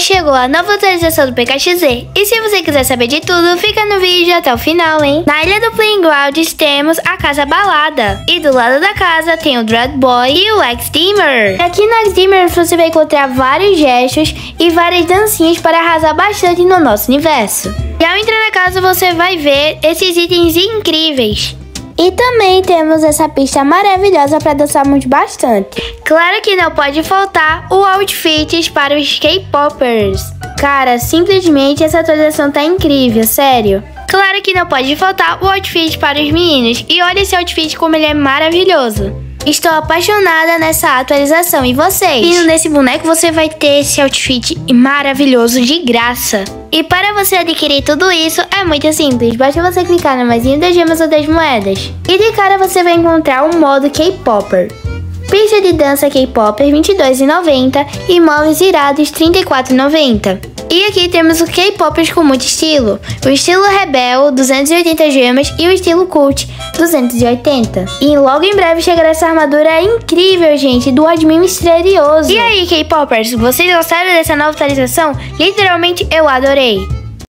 chegou a nova atualização do PKXZ. E se você quiser saber de tudo, fica no vídeo até o final, hein? Na ilha do Playgrounds temos a Casa Balada. E do lado da casa tem o Dread Boy e o X-Dimmer. Aqui no X-Dimmer você vai encontrar vários gestos e várias dancinhas para arrasar bastante no nosso universo. E ao entrar na casa você vai ver esses itens incríveis. E também temos essa pista maravilhosa para dançarmos bastante. Claro que não pode faltar o outfits para os K-popers. Cara, simplesmente essa atualização tá incrível, sério. Claro que não pode faltar o outfit para os meninos. E olha esse outfit como ele é maravilhoso. Estou apaixonada nessa atualização. E vocês? E nesse boneco você vai ter esse outfit maravilhoso de graça. E para você adquirir tudo isso é muito simples, basta você clicar no maisinho das gemas ou das moedas. E de cara você vai encontrar o modo K-Popper. Pista de dança K-Popper R$ 22,90 e móveis irados R$ 34,90. E aqui temos o K-Popers com muito estilo. O estilo Rebel, 280 gemas, e o estilo Cult, 280. E logo em breve chegará essa armadura incrível, gente, do admin misterioso. E aí, K-Popers, vocês gostaram dessa nova atualização? Literalmente, eu adorei.